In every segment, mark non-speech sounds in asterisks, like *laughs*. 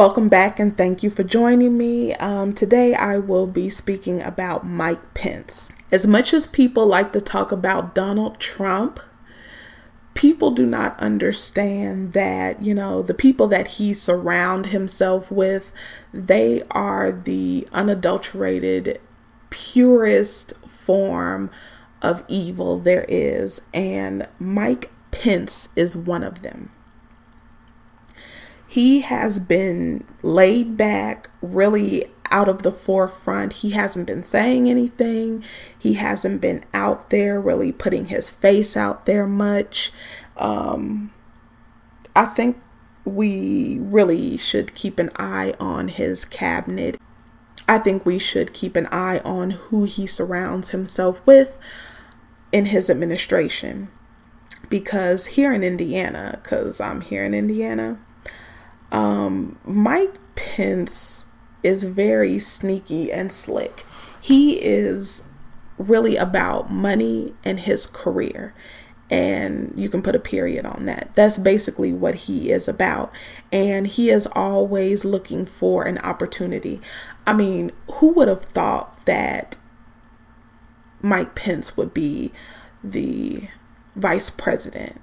Welcome back and thank you for joining me. Um, today I will be speaking about Mike Pence. As much as people like to talk about Donald Trump, people do not understand that, you know, the people that he surround himself with, they are the unadulterated, purest form of evil there is. And Mike Pence is one of them he has been laid back, really out of the forefront. He hasn't been saying anything. He hasn't been out there really putting his face out there much. Um, I think we really should keep an eye on his cabinet. I think we should keep an eye on who he surrounds himself with in his administration. Because here in Indiana, because I'm here in Indiana, um, Mike Pence is very sneaky and slick. He is really about money and his career. And you can put a period on that. That's basically what he is about. And he is always looking for an opportunity. I mean, who would have thought that Mike Pence would be the vice president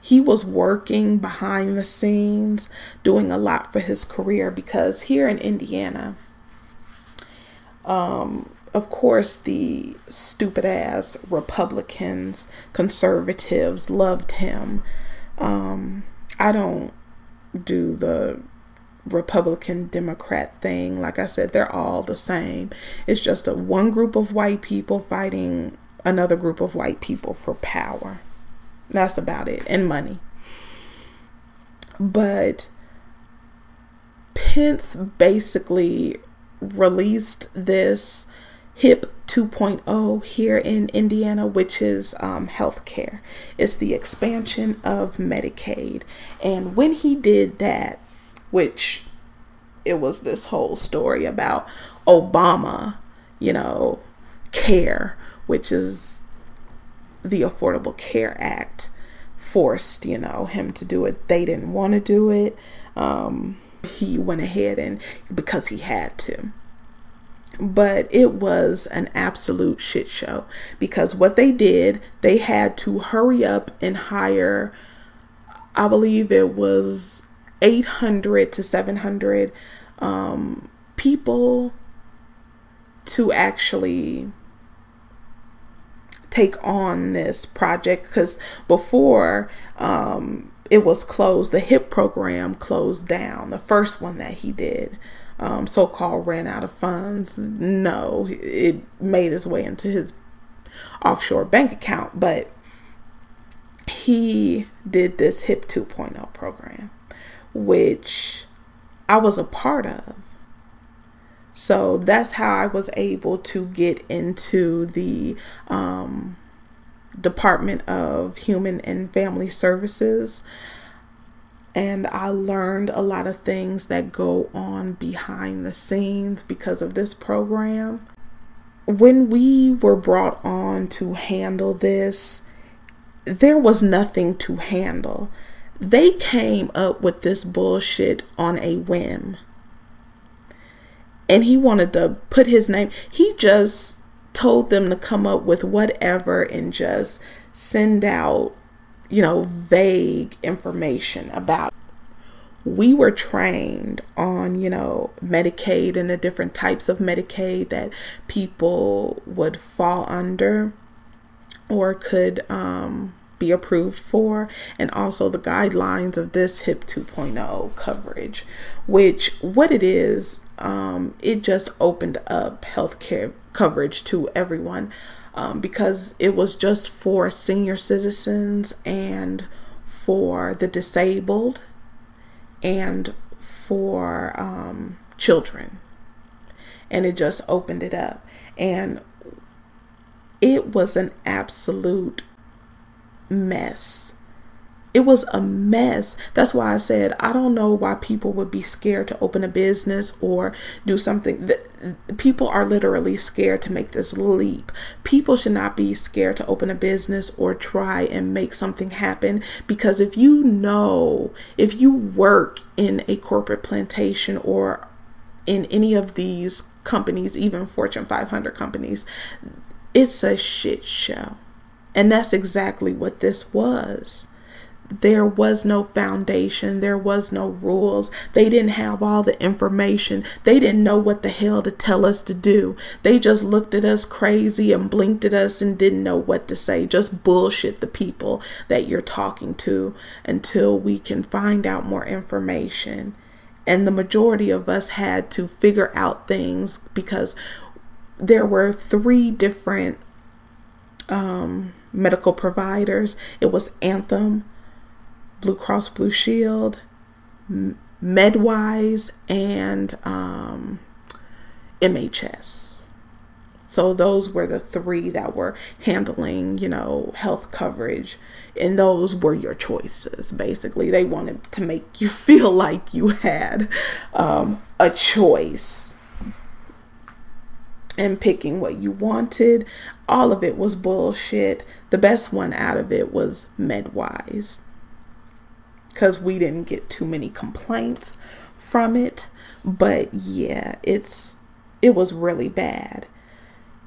he was working behind the scenes, doing a lot for his career because here in Indiana, um, of course, the stupid ass Republicans, conservatives loved him. Um, I don't do the Republican Democrat thing. Like I said, they're all the same. It's just a one group of white people fighting another group of white people for power. That's about it. And money. But Pence basically released this HIP 2.0 here in Indiana, which is um, healthcare. It's the expansion of Medicaid. And when he did that, which it was this whole story about Obama, you know, care, which is the Affordable Care Act forced, you know, him to do it. They didn't want to do it. Um, he went ahead and because he had to. But it was an absolute shit show because what they did, they had to hurry up and hire, I believe it was 800 to 700 um, people to actually take on this project because before um, it was closed, the HIP program closed down, the first one that he did. Um, so called ran out of funds. No, it made its way into his offshore bank account, but he did this HIP 2.0 program, which I was a part of. So that's how I was able to get into the um, Department of Human and Family Services. And I learned a lot of things that go on behind the scenes because of this program. When we were brought on to handle this, there was nothing to handle. They came up with this bullshit on a whim and he wanted to put his name. He just told them to come up with whatever and just send out, you know, vague information about. We were trained on, you know, Medicaid and the different types of Medicaid that people would fall under or could um, be approved for, and also the guidelines of this HIP 2.0 coverage, which what it is um, it just opened up healthcare coverage to everyone um, because it was just for senior citizens and for the disabled and for um, children. And it just opened it up. And it was an absolute mess it was a mess. That's why I said I don't know why people would be scared to open a business or do something. People are literally scared to make this leap. People should not be scared to open a business or try and make something happen because if you know, if you work in a corporate plantation or in any of these companies, even Fortune 500 companies, it's a shit show. And that's exactly what this was there was no foundation, there was no rules. They didn't have all the information. They didn't know what the hell to tell us to do. They just looked at us crazy and blinked at us and didn't know what to say. Just bullshit the people that you're talking to until we can find out more information. And the majority of us had to figure out things because there were three different um, medical providers. It was Anthem, Blue Cross Blue Shield, Medwise, and um, MHS. So those were the three that were handling, you know, health coverage. And those were your choices, basically. They wanted to make you *laughs* feel like you had um, a choice and picking what you wanted. All of it was bullshit. The best one out of it was Medwise because we didn't get too many complaints from it. But yeah, it's it was really bad.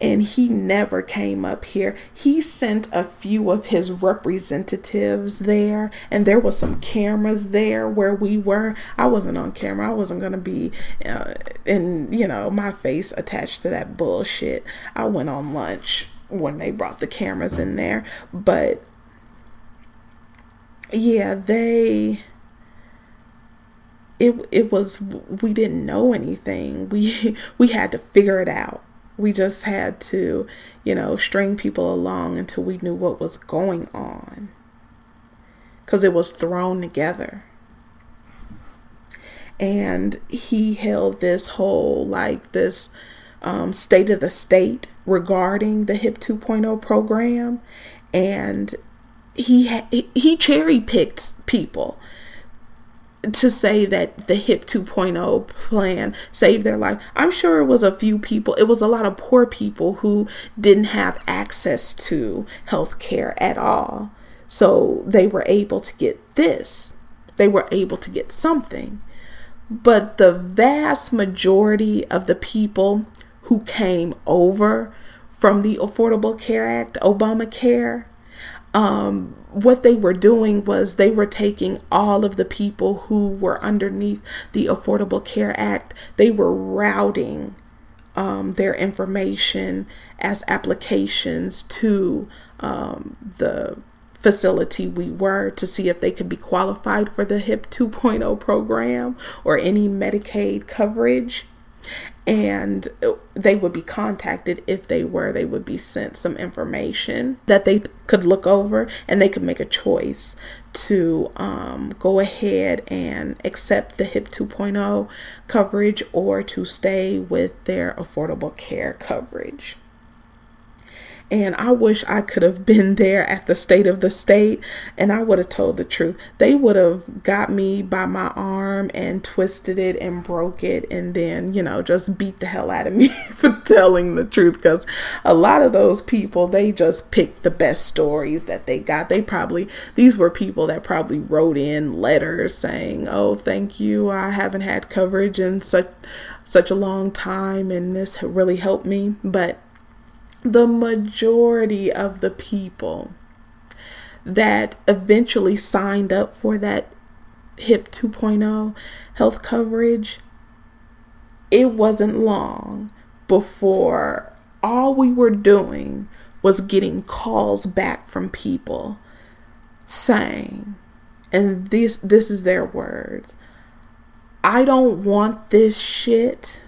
And he never came up here. He sent a few of his representatives there, and there was some cameras there where we were. I wasn't on camera. I wasn't gonna be uh, in, you know, my face attached to that bullshit. I went on lunch when they brought the cameras in there, but yeah, they it it was we didn't know anything. We *laughs* we had to figure it out. We just had to, you know, string people along until we knew what was going on. Cuz it was thrown together. And he held this whole like this um, state of the state regarding the HIP 2.0 program and he he cherry picked people to say that the HIP 2.0 plan saved their life. I'm sure it was a few people, it was a lot of poor people who didn't have access to health care at all. So they were able to get this, they were able to get something. But the vast majority of the people who came over from the Affordable Care Act, Obamacare, um, what they were doing was they were taking all of the people who were underneath the Affordable Care Act, they were routing um, their information as applications to um, the facility we were to see if they could be qualified for the HIP 2.0 program or any Medicaid coverage and they would be contacted if they were. They would be sent some information that they could look over and they could make a choice to um, go ahead and accept the hip 2.0 coverage or to stay with their affordable care coverage and I wish I could have been *laughs* there at the state of the state and I would have told the truth. They would have got me by my arm and twisted it and broke it and then, you know, just beat the hell out of *laughs* me for telling the truth because a lot of those people, they just picked the best stories that they got. They probably, these were people that probably wrote in letters saying, oh, thank you. I haven't had coverage in such such a long time and this really helped me but the majority of the people that eventually signed up for that HIP 2.0 health coverage, it wasn't long before all we were doing was getting calls back from people saying, and this this is their words, I don't want this shit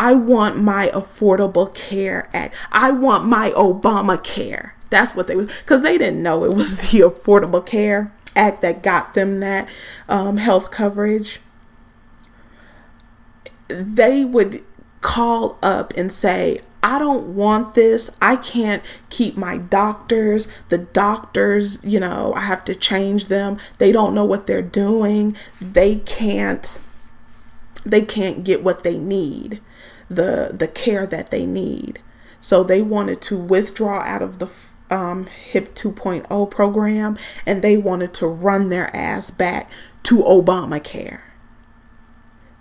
I want my Affordable Care Act. I want my Obamacare. That's what they was because they didn't know it was *laughs* the Affordable Care Act that got them that um, health coverage. They would call up and say, I don't want this. I can't keep my doctors. The doctors, you know, I have to change them. They don't know what they're doing. They can't they can't get what they need, the the care that they need. So they wanted to withdraw out of the um, HIP 2.0 program and they wanted to run their ass back to Obamacare.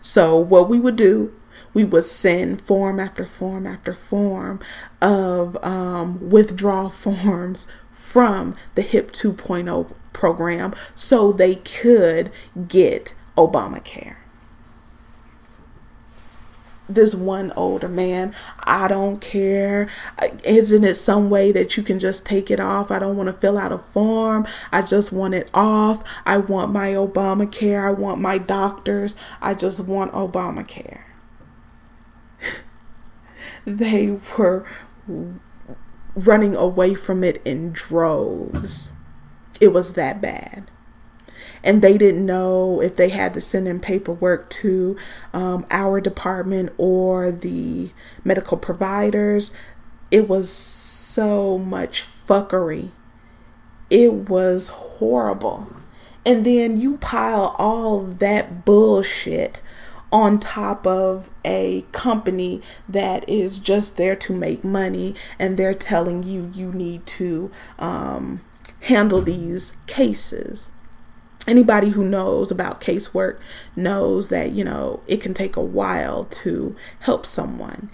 So what we would do we would send form after form after form of um, withdrawal *laughs* forms from the HIP 2.0 program so they could get Obamacare. This one older man, I don't care. Isn't it some way that you can just take it off? I don't want to fill out a form. I just want it off. I want my Obamacare. I want my doctors. I just want Obamacare *laughs* they were running away from it in droves. It was that bad. And they didn't know if they had to send in paperwork to um, our department or the medical providers. It was so much fuckery. It was horrible. And then you pile all that bullshit on top of a company that is just there to make money and they're telling you you need to um, handle these cases. Anybody who knows about casework knows that, you know, it can take a while to help someone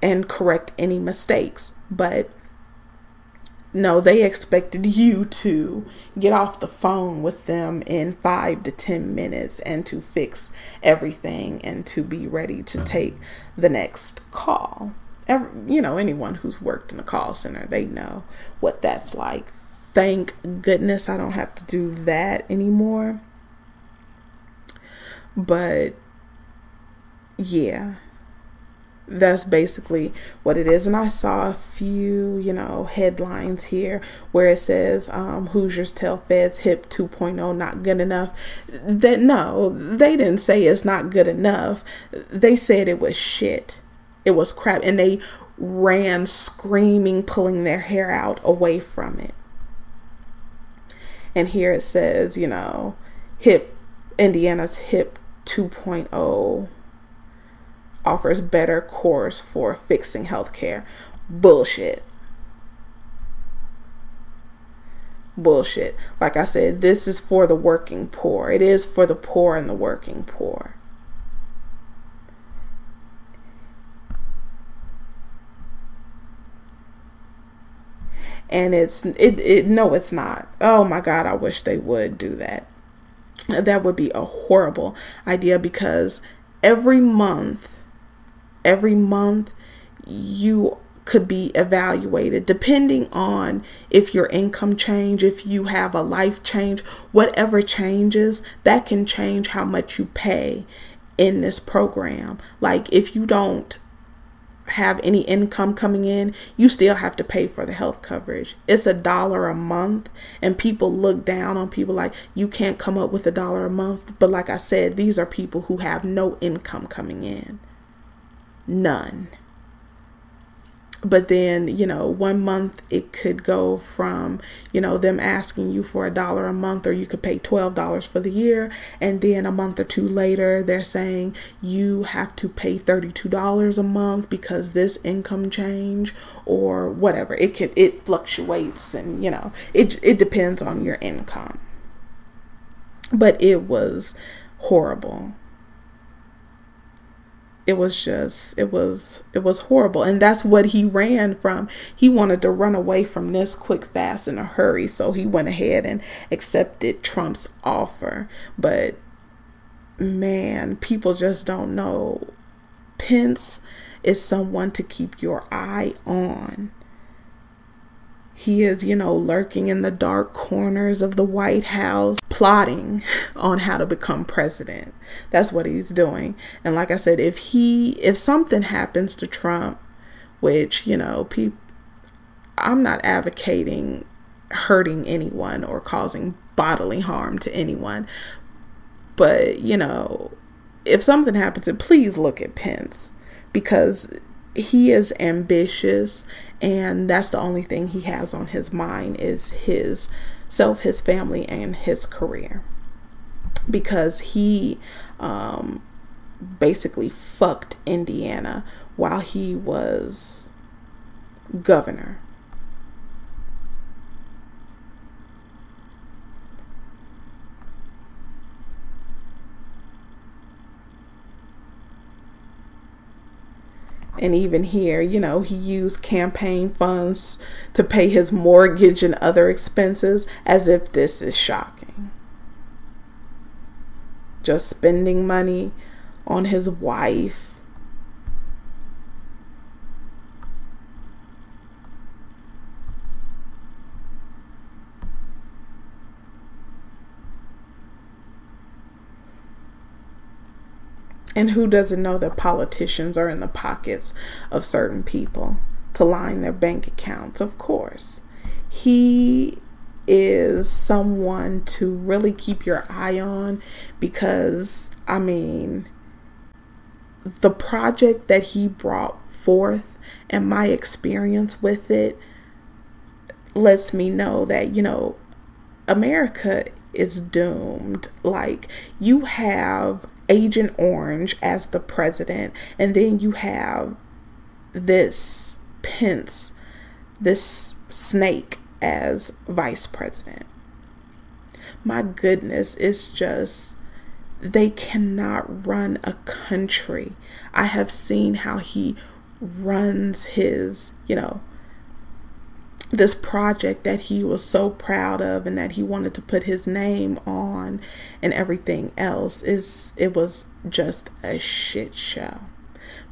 and correct any mistakes. But no, they expected you to get off the phone with them in five to 10 minutes and to fix everything and to be ready to take the next call. Every, you know, anyone who's worked in a call center, they know what that's like. Thank goodness I don't have to do that anymore. But yeah, that's basically what it is. And I saw a few, you know, headlines here where it says um, Hoosiers tell feds HIP 2.0 not good enough. That no, they didn't say it's not good enough. They said it was shit. It was crap. And they ran screaming, pulling their hair out away from it. And here it says, you know, HIP, Indiana's HIP 2.0 offers better course for fixing healthcare. Bullshit. Bullshit. Like I said, this is for the working poor. It is for the poor and the working poor. And it's it, it no it's not. Oh my god i wish they would do that. That would be a horrible idea because every month every month you could be evaluated depending on if your income change if you have a life change whatever changes that can change how much you pay in this program. Like if you don't have any income coming in, you still have to pay for the health coverage. It's a dollar a month, and people look down on people like you can't come up with a dollar a month. But like I said, these are people who have no income coming in. None. But then, you know, one month it could go from, you know, them asking you for a dollar a month or you could pay $12 for the year. And then a month or two later, they're saying you have to pay $32 a month because this income change or whatever. It could, it fluctuates and, you know, it, it depends on your income. But it was horrible it was just it was it was horrible. And that's what he ran from. He wanted to run away from this quick fast in a hurry. So he went ahead and accepted trump's offer. But man people just don't know. Pence is someone to keep your eye on he is, you know, lurking in the dark corners of the White House, plotting on how to become president. That's what he's doing. And like I said, if he, if something happens to Trump, which, you know, people, I'm not advocating hurting anyone or causing bodily harm to anyone. But, you know, if something happens, please look at Pence because he is ambitious and that's the only thing he has on his mind is his self his family and his career. Because he um, basically fucked indiana while he was governor And even here, you know, he used campaign funds to pay his mortgage and other expenses as if this is shocking. Just spending money on his wife. And who doesn't know that politicians are in the pockets of certain people to line their bank accounts? Of course. He is someone to really keep your eye on because, I mean, the project that he brought forth and my experience with it lets me know that, you know, America is doomed. Like, you have Agent Orange as the president, and then you have this Pence, this snake as vice president. My goodness, it's just they cannot run a country. I have seen how he runs his, you know, this project that he was so proud of and that he wanted to put his name on and everything else is it was just a shit show.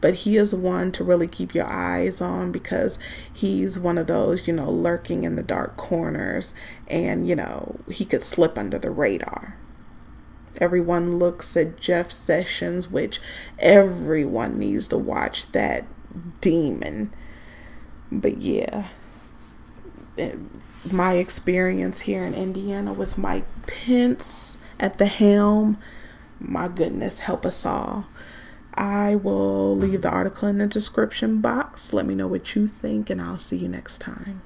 But he is one to really keep your eyes on because he's one of those you know lurking in the dark corners and you know he could slip under the radar. Everyone looks at jeff sessions which everyone needs to watch that demon. But yeah my experience here in Indiana with Mike Pence at the helm, my goodness, help us all. I will leave the article in the description box. Let me know what you think, and I'll see you next time.